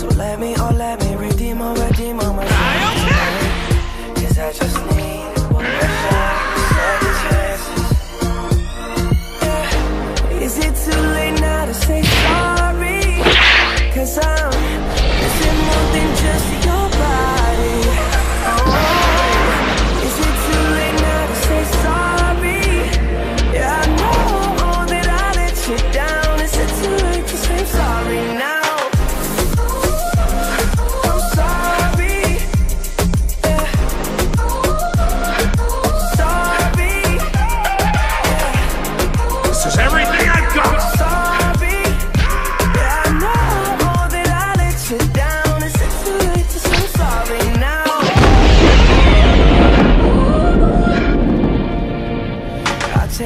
So let me, oh let me redeem or redeem all my